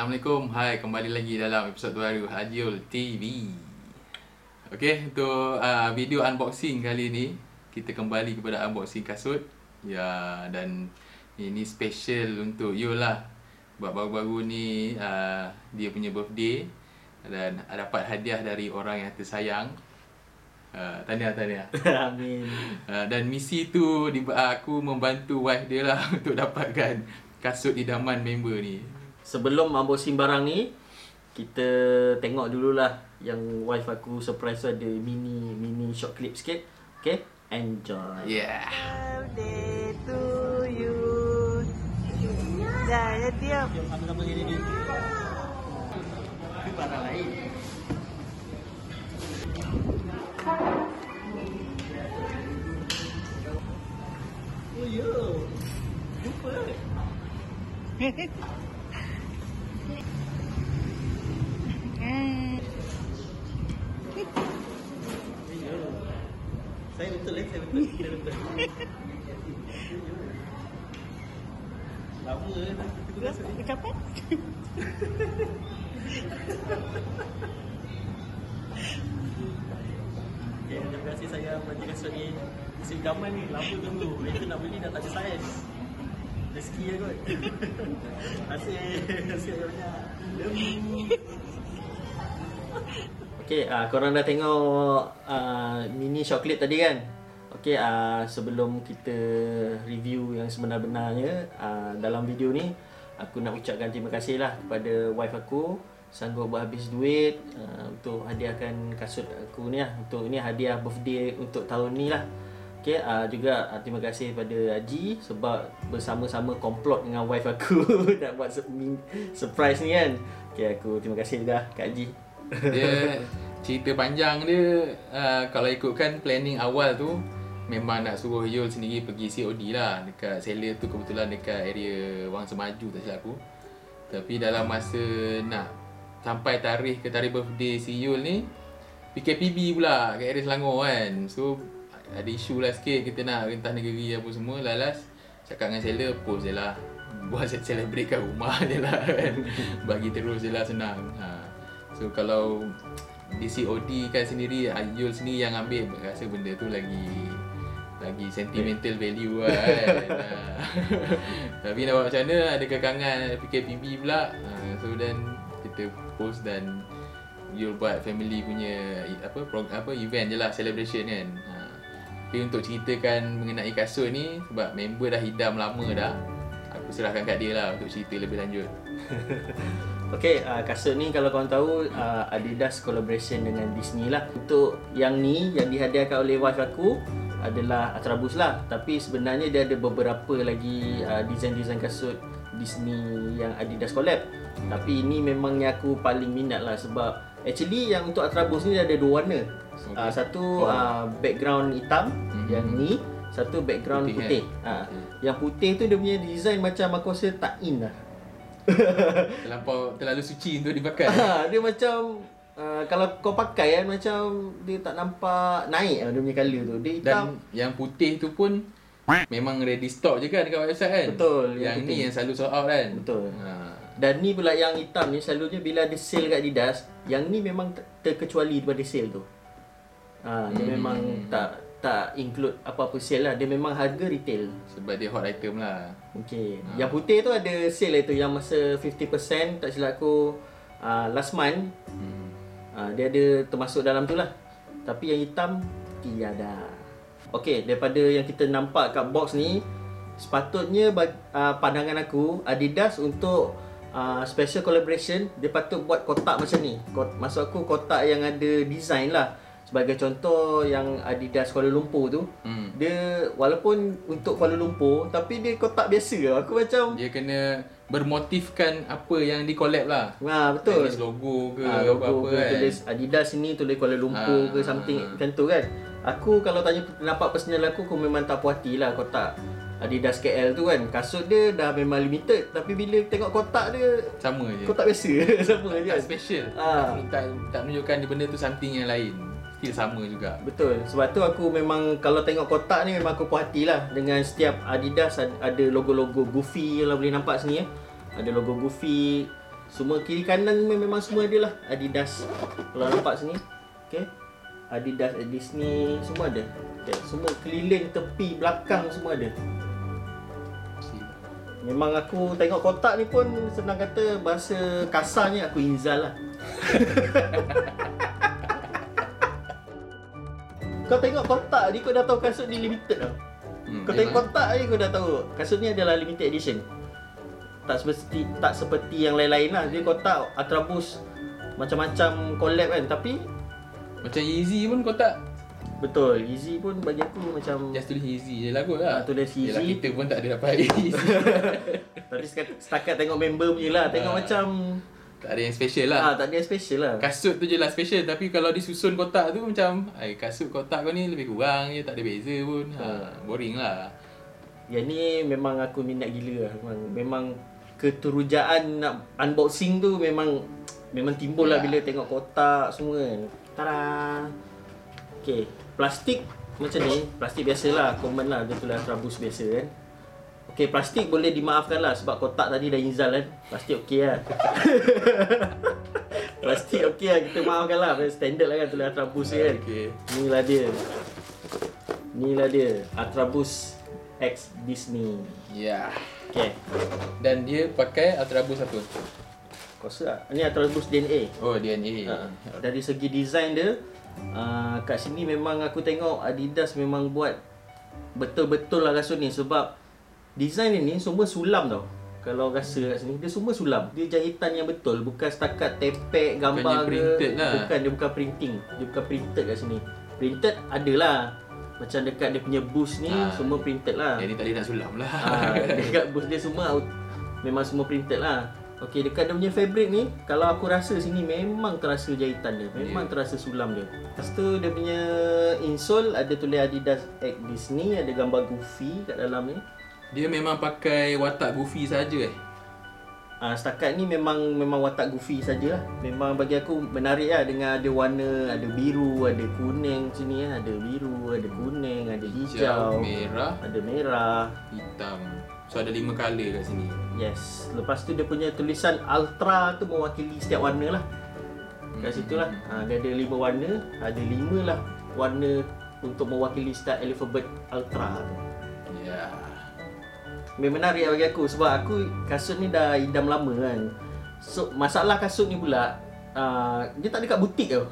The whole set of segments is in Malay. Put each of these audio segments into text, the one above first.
Assalamualaikum. Hai, kembali lagi dalam episod baru Hajul TV. Okey, untuk uh, video unboxing kali ni, kita kembali kepada unboxing kasut. Ya, dan ini special untuk you lah. Sebab baru-baru ni uh, dia punya birthday dan dapat hadiah dari orang yang tersayang. Uh, tahniah, tahniah. Amin. Uh, dan misi tu di, uh, aku membantu wife dia lah untuk dapatkan kasut idaman member ni. Sebelum unboxing barang ni, kita tengok dululah yang wife aku surprise ada mini mini short clip sikit. Okay? Enjoy. Yeah. birthday to you. Dah, ya. Jom ni. Itu barang lain. Oh ya. Jumpa. Ya. Saya betul eh, saya betul. Saya betul. Lama eh, kita tunggu kasut ni. Ucapan? Okay, terima kasih saya bagi kasut ni. Musim zaman ni, lama tunggu. Itu nak beli dah tak ada saiz. Rezeki ya kot. Terima kasih banyak. Okay, uh, korang dah tengok uh, mini clip tadi kan? Okay, uh, sebelum kita review yang sebenar-benarnya uh, dalam video ni, aku nak ucapkan terima kasih lah kepada wife aku sanggup berhabis duit uh, untuk hadiahkan kasut aku ni lah. Untuk ni hadiah birthday untuk tahun ni lah. Okay, uh, juga uh, terima kasih kepada Haji sebab bersama-sama komplot dengan wife aku nak buat surprise ni kan. Okay, aku terima kasih dah Kak Haji. Dia cerita panjang dia uh, kalau ikutkan planning awal tu memang nak suruh Yul sendiri pergi COD lah dekat seller tu kebetulan dekat area Wang Semaju tak silap aku. Tapi dalam masa nak sampai tarikh ke tarikh birthday si Yul ni PKPB pula kat area Selangor kan. So ada isu lah sikit kita nak rintah negeri apa semua lalas cakap dengan seller post je lah buat celebrate kat rumah je lah kan bagi terus je lah senang ha. So kalau di COD kan sendiri Ayul sendiri yang ambil rasa benda tu lagi lagi sentimental value lah kan ha. Tapi nak buat macam mana ada kekangan PKPB pula ha. So then kita post dan Yul buat family punya apa pro, apa event je lah celebration kan ha. Tapi untuk ceritakan mengenai kasut ni sebab member dah hidam lama dah Aku serahkan kat dia lah untuk cerita lebih lanjut. Okay, uh, kasut ni kalau korang tahu uh, Adidas collaboration dengan Disney lah. Untuk yang ni, yang dihadiahkan oleh wife aku adalah Atrabus lah. Tapi sebenarnya dia ada beberapa lagi uh, design-design kasut Disney yang Adidas collab. Tapi ini memang yang aku paling minat lah Sebab actually yang untuk Atrabus ni dia ada dua warna Okay. uh, Satu Oh. uh, background hitam Mhm. Yang ni Satu background Putih, putih, kan? Ha. Okay. Yang putih tu dia punya design macam aku rasa tak in lah Terlampau terlalu suci untuk dipakai Ha, dia macam uh, kalau kau pakai kan macam dia tak nampak naik lah dia punya colour tu. Dia hitam. Dan yang putih tu pun memang ready stock je kan dekat website kan? Betul, yang Yang, ni yang selalu sold out kan? Betul. Ha. Dan ni pula yang hitam ni selalunya bila ada sale kat Adidas, yang ni memang ter- terkecuali daripada sale tu. Ha, dia Hmm. memang tak tak include apa-apa sale lah. Dia memang harga retail. Sebab dia hot item lah. Okey. Ha. Yang putih tu ada sale lah tu yang masa 50% tak silap aku uh, last month. Hmm. Uh, dia ada termasuk dalam tu lah. Tapi yang hitam tiada. Okey, daripada yang kita nampak kat box ni, sepatutnya uh, pandangan aku Adidas untuk uh, special collaboration dia patut buat kotak macam ni. Kot, maksud aku kotak yang ada design lah. Sebagai contoh yang Adidas Kuala Lumpur tu, Hmm. dia walaupun untuk Kuala Lumpur tapi dia kotak biasa lah. Aku macam Dia kena bermotifkan apa yang di collab lah. Ha betul. Tulis logo ke ha, apa-apa logo ke kan. tulis Adidas sini tulis Kuala Lumpur Ah, ke something ah. macam tu kan. Aku kalau tanya pendapat personal aku aku memang tak puas hati lah kotak Adidas KL tu kan. Kasut dia dah memang limited tapi bila tengok kotak dia Sama je. kotak biasa sama je kan. special. Ah. Tak, tak menunjukkan benda tu something yang lain. Still sama juga. Betul. Sebab tu aku memang kalau tengok kotak ni memang aku puas hati lah dengan setiap Adidas ad- ada logo-logo Goofy yang boleh nampak sini ya. Ada logo Goofy Semua kiri kanan me- memang semua ada lah Adidas Kalau nampak sini Okay Adidas Disney Semua ada okay. Semua keliling tepi belakang semua ada Memang aku tengok kotak ni pun Senang kata bahasa kasarnya aku inzal lah Kau tengok kotak ni kau dah tahu kasut ni limited tau Hmm, Kau tengok kotak ni kau dah tahu kasut ni adalah limited edition. Tak seperti tak seperti yang lain-lain lah. Dia kotak Atrabus macam-macam collab kan tapi Macam Yeezy pun kau tak betul Easy pun bagi aku macam Just tulis Yeezy je lah kot lah Ah, tulis Yeezy. Yelah, kita pun tak ada dapat Yeezy tapi setakat, setakat tengok member punya lah tengok Ah. macam Tak ada yang special lah ah tak ada yang special lah. Kasut tu je lah special Tapi kalau disusun kotak tu macam Ay, Kasut kotak kau ni lebih kurang je Tak ada beza pun ha, Boring lah Yang ni memang aku minat gila lah. Memang, memang keterujaan nak unboxing tu memang memang timbul lah Ya. bila tengok kotak semua kan. Tada. Okay, plastik macam ni, plastik biasa lah, common lah, dia tulis rabus biasa kan. Okay, plastik boleh dimaafkan lah sebab kotak tadi dah inzal kan. Plastik okey lah. plastik okey lah, kita maafkan lah. Standard lah kan tulis Atrabus ni kan. Okay Inilah dia. Inilah dia. Atrabus X Disney. Ya yeah. Okay. Dan dia pakai Ultraboost apa? Kau rasa tak? Ni Atrabus DNA. Oh DNA Ha, dari segi design dia uh, kat sini memang aku tengok Adidas memang buat betul-betul lah kasut ni sebab design ni semua sulam tau. Kalau rasa kat sini dia semua sulam. Dia jahitan yang betul bukan setakat tepek gambar Bukannya printed ke. lah. Bukan dia bukan printing. Dia bukan printed kat sini. Printed adalah macam dekat dia punya boost ni Ah. semua printed lah. Ni tak boleh nak sulam lah Ah, dekat booth dia semua memang semua printed lah. Okey, dekat dia punya fabric ni, kalau aku rasa sini memang terasa jahitan dia. Memang Ya. terasa sulam dia. Lepas tu dia punya insole ada tulis Adidas X Disney, ada gambar Goofy kat dalam ni. Dia memang pakai watak goofy saja eh Ah, setakat ni memang memang watak Goofy sajalah. Memang bagi aku menarik lah dengan ada warna, ada biru, ada kuning sini kan. Ada biru, ada kuning, ada hijau, Merah ada merah. Hitam So ada lima colour kat sini Yes. Lepas tu dia punya tulisan Ultra tu mewakili setiap warna lah. Kat situ lah. Ha, dia ada lima warna. Ada lima lah warna untuk mewakili setiap alfabet Ultra tu. Ya Memang menarik bagi aku sebab aku kasut ni dah idam lama kan. So masalah kasut ni pula uh, dia tak dekat butik tau.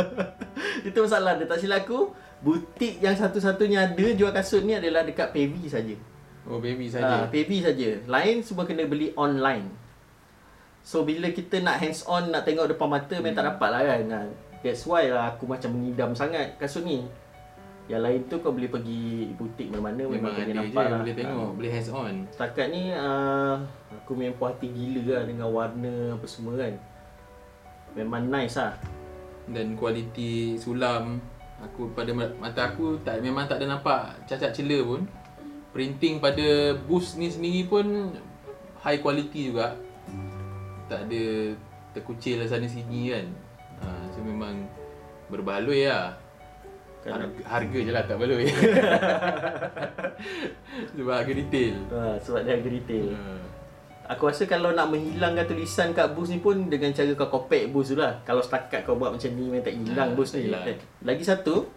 Itu masalah dia tak silap aku. Butik yang satu-satunya ada jual kasut ni adalah dekat Pevi saja. Oh baby Ah, saja baby saja. Lain semua kena beli online. So bila kita nak hands on nak tengok depan mata memang tak dapat lah kan. Ha, That's why lah aku macam mengidam sangat kasut ni. Yang lain tu kau boleh pergi butik mana-mana memang, ada je lah. Boleh tengok Boleh hands on Setakat ni uh, aku memang puas hati gila lah dengan warna apa semua kan. Memang nice lah. Dan kualiti sulam Aku pada ma- mata aku tak Memang tak ada nampak cacat celah pun Printing pada boost ni sendiri pun High quality juga Tak ada terkucil lah sana sini kan ha, So memang berbaloi lah Kan- harga, harga je lah tak baloi Sebab harga detail Ha, sebab dia harga retail. ha. Aku rasa kalau nak menghilangkan tulisan kat boost ni pun dengan cara kau copy boost tu lah. Kalau setakat kau buat macam ni memang tak hilang Ah, boost tak ni. hilang. Eh, Lagi satu,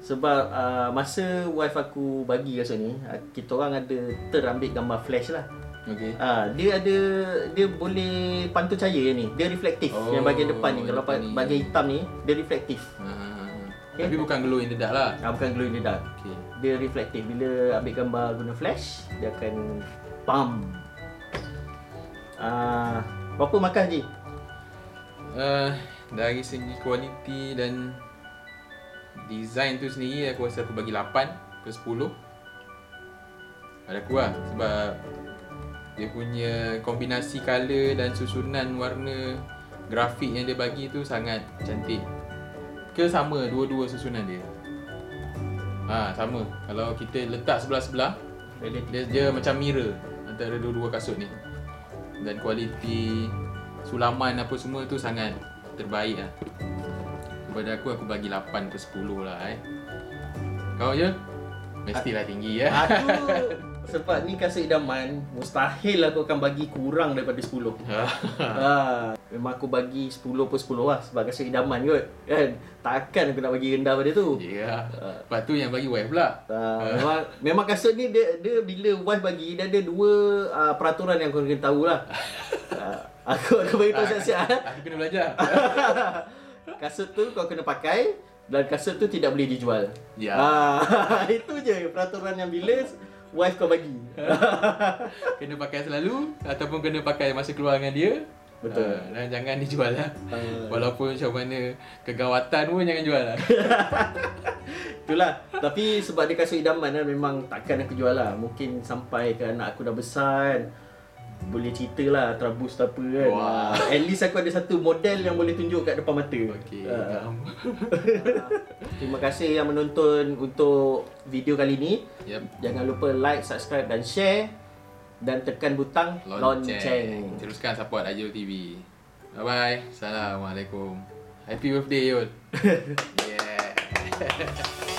sebab uh, masa wife aku bagi kasut ni, uh, kita orang ada terambil gambar flash lah. Okay Ah, dia ada dia boleh pantul cahaya ni. Dia reflektif Oh, yang bahagian depan ni. Kalau bahagian hitam ni, dia reflektif. ha, ha, ha. Okay. Tapi bukan glow in the dark lah Ah, bukan glow in the dark. Okay Dia reflektif. Bila ambil gambar guna flash, dia akan pam. Ah, berapa makan Ji? Uh, dari segi kualiti dan design tu sendiri aku rasa aku bagi 8 per 10 pada aku lah sebab dia punya kombinasi colour dan susunan warna grafik yang dia bagi tu sangat cantik ke sama dua-dua susunan dia? Ha sama. Kalau kita letak sebelah-sebelah dia, dia macam mirror antara dua-dua kasut ni. Dan kualiti sulaman apa semua tu sangat terbaik lah. Kepada aku aku bagi 8 per 10 lah eh. Kau je? Mestilah tinggi ya Aku Sebab ni kasut idaman Mustahil aku akan bagi kurang daripada 10 ha, Memang aku bagi 10 pun 10 lah Sebab kasut idaman kot kan? Takkan aku nak bagi rendah pada tu Ya. Lepas tu yang bagi wife pula. Uh, memang, memang kasut ni dia, dia bila wife bagi dia ada dua uh, peraturan yang kau kena tahu lah. Uh, aku aku bagi tahu siap-siap. Aku kena belajar. kasut tu kau kena pakai dan kasut tu tidak boleh dijual. Ya. Ah, itu je peraturan yang bila wife kau bagi. kena pakai selalu ataupun kena pakai masa keluar dengan dia. Betul. Ah, dan jangan dijual lah. Ah. Walaupun macam mana kegawatan pun jangan jual lah. Itulah. Tapi sebab dia kasut idaman kan memang takkan aku jual lah. Mungkin sampai ke anak aku dah besar kan. Boleh cerita lah terabus tak apa kan. Wah. Ah, At least aku ada satu model yang boleh tunjuk kat depan mata. Okey. Ah. faham. Terima kasih yang menonton untuk video kali ni. Yep. Jangan lupa like, subscribe dan share dan tekan butang lonceng. Lonceng. Teruskan support Ajul TV. Bye bye. Assalamualaikum. Happy birthday Yul. yeah.